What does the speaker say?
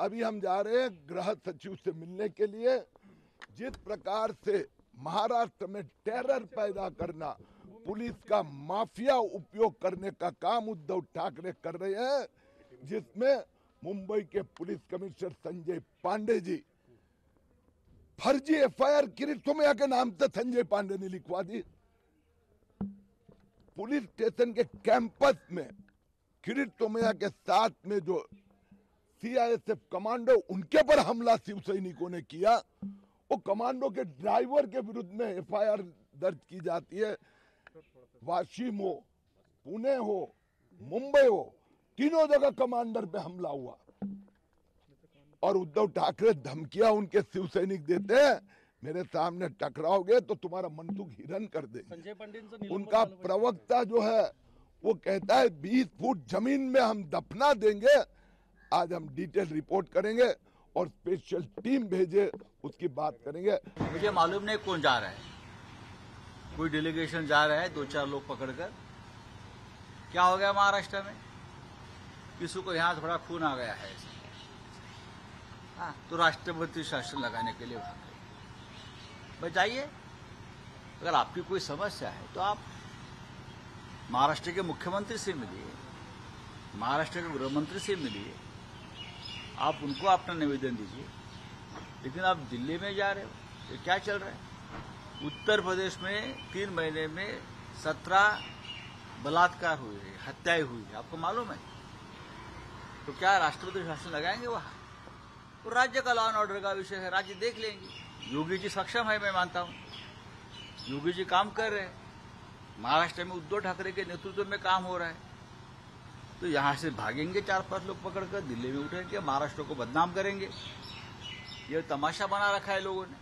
अभी हम जा रहे हैं गृह सचिव से मिलने के लिए। जिस प्रकार से महाराष्ट्र में टेरर पैदा करना, पुलिस का माफिया उपयोग करने का काम उद्धव ठाकरे कर रहे हैं, जिसमें मुंबई के पुलिस कमिश्नर संजय पांडे जी, फर्जी एफ़ एफआईआर किरीट सोमैया के नाम से संजय पांडे ने लिखवा दी। पुलिस स्टेशन के कैंपस में किरीट सोमैया के साथ में जो सीआईएसएफ कमांडो उनके पर हमला शिव सैनिकों ने किया। वो कमांडो के ड्राइवर के विरुद्ध में एफआईआर दर्ज की जाती है। वाशिम हो पुणे हो मुंबई हो तीनों जगह कमांडर पे हमला हुआ। और उद्धव ठाकरे धमकियाँ उनके शिव सैनिक देते हैं। मेरे सामने टकराओगे तो तुम्हारा मनसुख हिरन कर संजय उनका प्रवक्ता जो है वो कहता है 20 फुट ज़मीन में हम दफना देंगे। आज हम डिटेल रिपोर्ट करेंगे और स्पेशल टीम भेजे, उसकी बात करेंगे। मुझे मालूम नहीं कौन जा रहा है। कोई डेलीगेशन जा रहा है दो चार लोग पकड़कर। क्या हो गया महाराष्ट्र में? किसी को यहाँ थोड़ा खून आ गया है। हाँ तो राष्ट्रपति शासन लगाने के लिए भाग गए। जाइए। अगर आपकी कोई समस्या है तो आप महाराष्ट्र के मुख्यमंत्री से मिलिए, महाराष्ट्र के गृह मंत्री से मिलिए। आप उनको अपना निवेदन दीजिए। लेकिन आप दिल्ली में जा रहे हो ये क्या चल रहा है? उत्तर प्रदेश में तीन महीने में सत्रह बलात्कार हुए हैं हत्याएँ हुई है आपको मालूम है? तो क्या राष्ट्रपति शासन लगाएँगे वहाँ? तो राज्य का लॉ एंड ऑर्डर का विषय है, राज्य देख लेंगे। योगी जी सक्षम है, मैं मानता हूँ। योगी जी काम कर रहे हैं। महाराष्ट्र में उद्धव ठाकरे के नेतृत्व में काम हो रहा है। तो यहाँ से भागेंगे चार पाँच लोग पकड़कर, दिल्ली में उठेंगे महाराष्ट्र को बदनाम करेंगे। यह तमाशा बना रखा है लोगों ने।